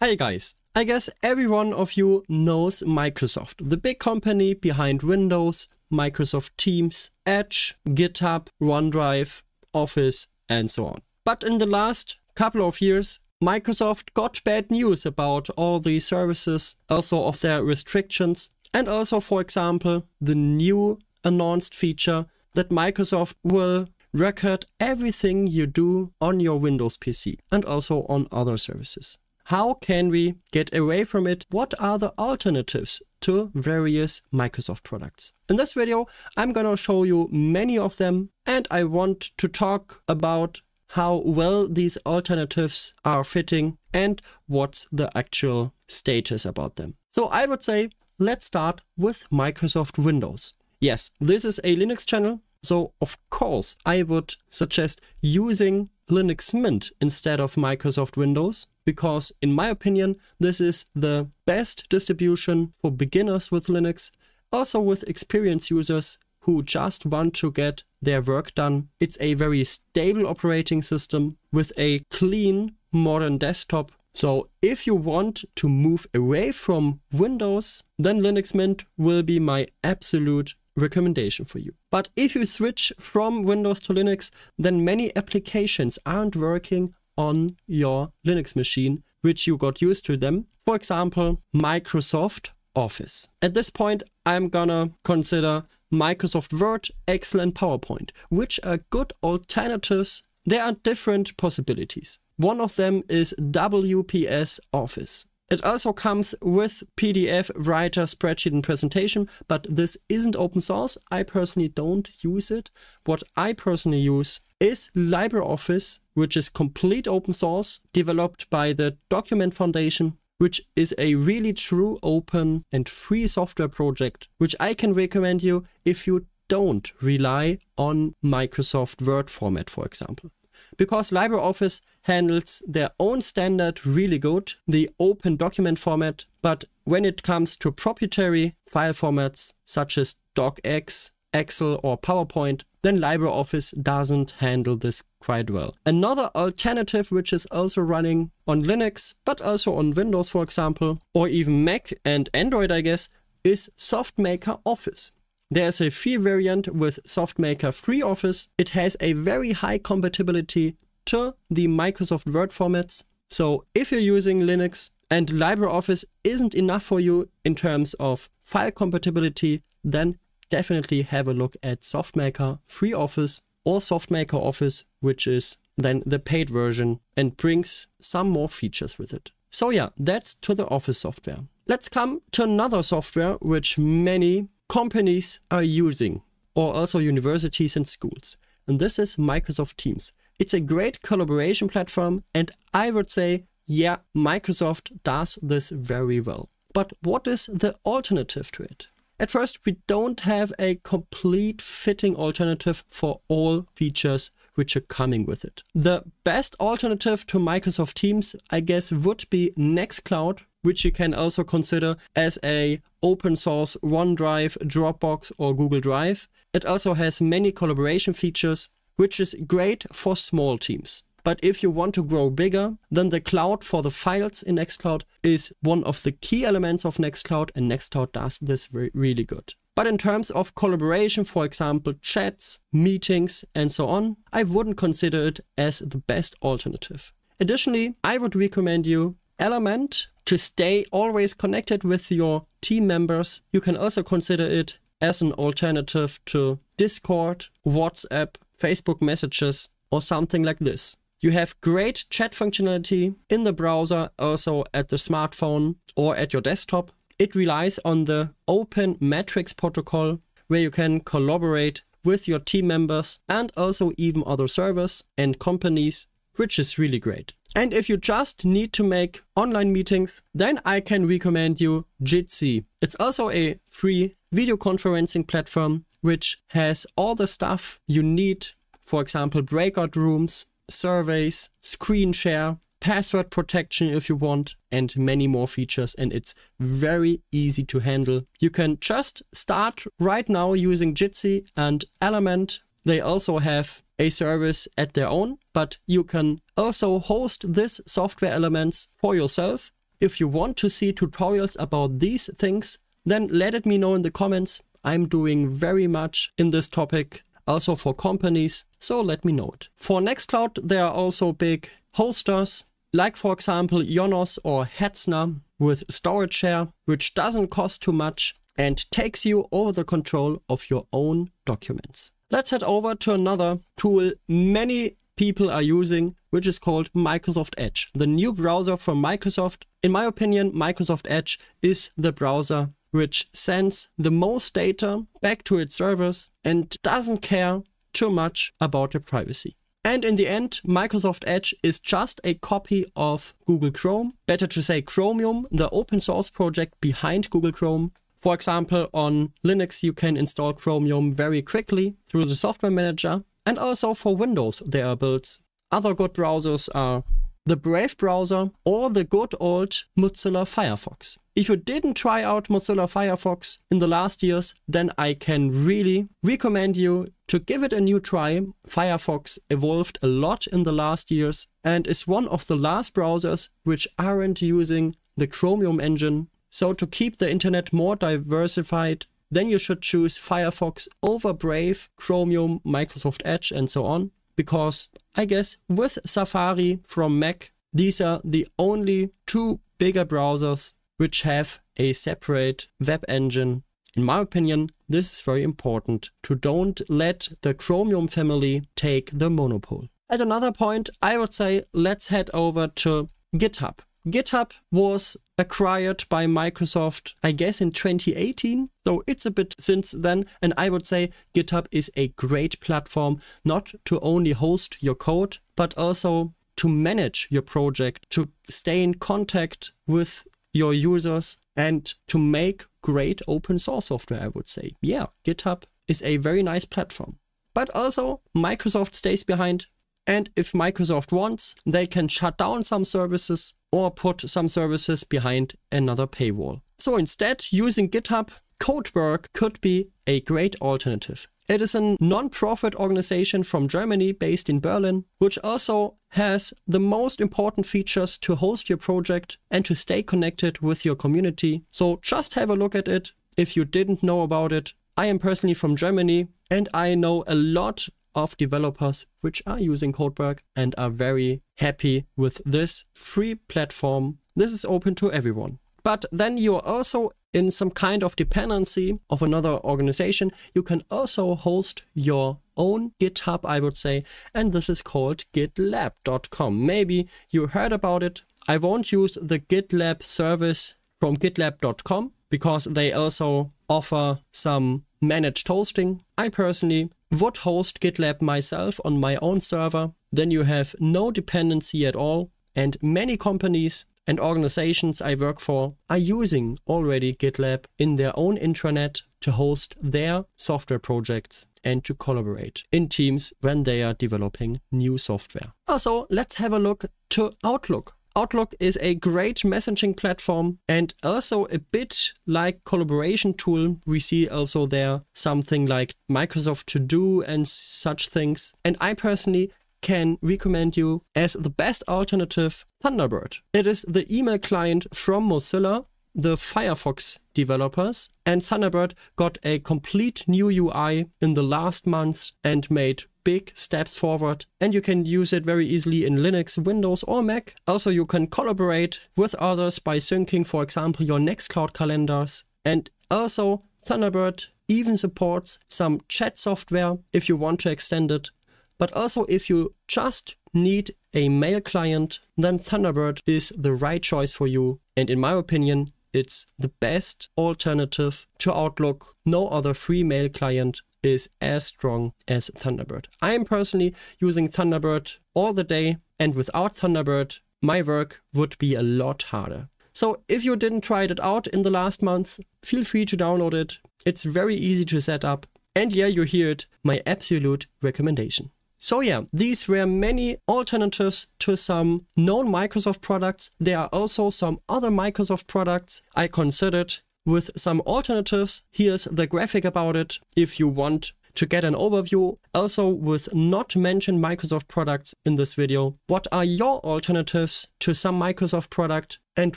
Hi guys, I guess every one of you knows Microsoft, the big company behind Windows, Microsoft Teams, Edge, GitHub, OneDrive, Office, and so on. But in the last couple of years, Microsoft got bad news about all these services, also of their restrictions, and also, for example, the new announced feature that Microsoft will record everything you do on your Windows PC and also on other services. How can we get away from it? What are the alternatives to various Microsoft products? In this video, I'm gonna show you many of them and I want to talk about how well these alternatives are fitting and what's the actual status about them. So I would say, let's start with Microsoft Windows. Yes, this is a Linux channel, so of course I would suggest using Linux Mint instead of Microsoft Windows because in my opinion this is the best distribution for beginners with Linux, also with experienced users who just want to get their work done. It's a very stable operating system with a clean modern desktop. So if you want to move away from Windows, then Linux Mint will be my absolute recommendation for you. But if you switch from Windows to Linux, then many applications aren't working on your Linux machine, which you got used to them. For example, Microsoft Office. At this point, I'm gonna consider Microsoft Word, Excel, and PowerPoint, which are good alternatives. There are different possibilities. One of them is WPS Office. It also comes with PDF, writer, spreadsheet, and presentation, but this isn't open source. I personally don't use it. What I personally use is LibreOffice, which is complete open source, developed by the Document Foundation, which is a really true open and free software project, which I can recommend you if you don't rely on Microsoft Word format, for example because LibreOffice handles their own standard really good, the open document format, but when it comes to proprietary file formats such as DocX, Excel or PowerPoint, then LibreOffice doesn't handle this quite well. Another alternative which is also running on Linux, but also on Windows for example, or even Mac and Android I guess, is SoftMaker Office. There's a free variant with SoftMaker FreeOffice. It has a very high compatibility to the Microsoft Word formats. So if you're using Linux and LibreOffice isn't enough for you in terms of file compatibility, then definitely have a look at SoftMaker FreeOffice or SoftMaker Office, which is then the paid version and brings some more features with it. So yeah, that's to the Office software. Let's come to another software which many companies are using, or also universities and schools. And this is Microsoft Teams. It's a great collaboration platform, and I would say, yeah, Microsoft does this very well. But what is the alternative to it? At first, we don't have a complete fitting alternative for all features which are coming with it. The best alternative to Microsoft Teams, I guess, would be Nextcloud, which you can also consider as a open source OneDrive, Dropbox or Google Drive. It also has many collaboration features, which is great for small teams. But if you want to grow bigger, then the cloud for the files in Nextcloud is one of the key elements of Nextcloud and Nextcloud does this really good. But in terms of collaboration, for example, chats, meetings, and so on, I wouldn't consider it as the best alternative. Additionally, I would recommend you Element to stay always connected with your team members. You can also consider it as an alternative to Discord, WhatsApp, Facebook messages, or something like this. You have great chat functionality in the browser, also at the smartphone or at your desktop. It relies on the Open Matrix protocol, where you can collaborate with your team members and also even other servers and companies, which is really great. And if you just need to make online meetings, then I can recommend you Jitsi. It's also a free video conferencing platform, which has all the stuff you need. For example, breakout rooms, surveys, screen share, password protection if you want, and many more features. And it's very easy to handle. You can just start right now using Jitsi and Element. They also have a service at their own, but you can also host this software elements for yourself If you want to see tutorials about these things, then let it me know in the comments. I'm doing very much in this topic also for companies, so let me know it. For Nextcloud, there are also big hosters, like for example Ionos or Hetzner with storage share, which doesn't cost too much and takes you over the control of your own documents. Let's head over to another tool many people are using, which is called Microsoft Edge, the new browser from Microsoft. In my opinion, Microsoft Edge is the browser which sends the most data back to its servers and doesn't care too much about your privacy. And in the end, Microsoft Edge is just a copy of Google Chrome, better to say Chromium, the open source project behind Google Chrome. For example, on Linux, you can install Chromium very quickly through the software manager. And also for Windows, there are builds. Other good browsers are the Brave browser or the good old Mozilla Firefox. If you didn't try out Mozilla Firefox in the last years, then I can really recommend you to give it a new try. Firefox evolved a lot in the last years and is one of the last browsers which aren't using the Chromium engine. So to keep the internet more diversified, then you should choose Firefox over Brave, Chromium, Microsoft Edge and so on because I guess with Safari from Mac, these are the only two bigger browsers which have a separate web engine. In my opinion, this is very important to don't let the Chromium family take the monopoly. At another point, I would say let's head over to GitHub. GitHub was acquired by Microsoft, I guess, in 2018. So it's a bit since then. And I would say GitHub is a great platform, not to only host your code, but also to manage your project, to stay in contact with your users and to make great open source software, I would say. Yeah, GitHub is a very nice platform. But also Microsoft stays behind. And if Microsoft wants, they can shut down some services or put some services behind another paywall. So instead, using GitHub, Codeberg could be a great alternative. It is a non-profit organization from Germany based in Berlin, which also has the most important features to host your project and to stay connected with your community. So just have a look at it if you didn't know about it. I am personally from Germany and I know a lot of developers which are using Codeberg and are very happy with this free platform. This is open to everyone. But then you are also in some kind of dependency of another organization. You can also host your own GitHub, I would say, and this is called gitlab.com. Maybe you heard about it. I won't use the GitLab service from gitlab.com because they also offer some managed hosting. I personally would host GitLab myself on my own server, then you have no dependency at all. And many companies and organizations I work for are using already GitLab in their own intranet to host their software projects and to collaborate in teams when they are developing new software. Also, let's have a look to Outlook. Outlook is a great messaging platform and also a bit like collaboration tool. We see also there something like Microsoft To Do and such things. And I personally can recommend you as the best alternative Thunderbird. It is the email client from Mozilla the Firefox developers, and Thunderbird got a complete new UI in the last months and made big steps forward and you can use it very easily in Linux, Windows or Mac. Also you can collaborate with others by syncing for example your Nextcloud calendars and also Thunderbird even supports some chat software if you want to extend it. But also if you just need a mail client, then Thunderbird is the right choice for you. And in my opinion, it's the best alternative to Outlook. No other free mail client is as strong as Thunderbird. I am personally using Thunderbird all the day, and without Thunderbird, my work would be a lot harder. So if you didn't try it out in the last month, feel free to download it. It's very easy to set up. And yeah, you hear it, my absolute recommendation. So yeah, these were many alternatives to some known Microsoft products. There are also some other Microsoft products I considered with some alternatives. Here's the graphic about it if you want to get an overview. Also with not mentioned Microsoft products in this video. What are your alternatives to some Microsoft product? And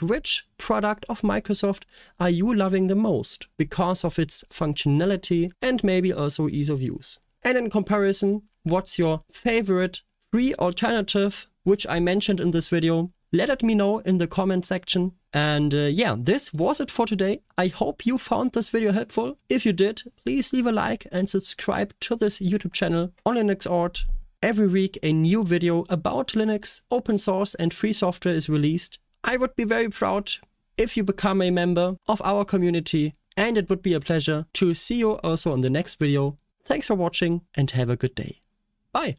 which product of Microsoft are you loving the most because of its functionality and maybe also ease of use? And in comparison, what's your favorite free alternative which I mentioned in this video? Let it me know in the comment section. And uh, yeah, this was it for today. I hope you found this video helpful. If you did, please leave a like and subscribe to this YouTube channel on Linuxort. Every week a new video about Linux, open source and free software is released. I would be very proud if you become a member of our community and it would be a pleasure to see you also in the next video. Thanks for watching and have a good day. Bye!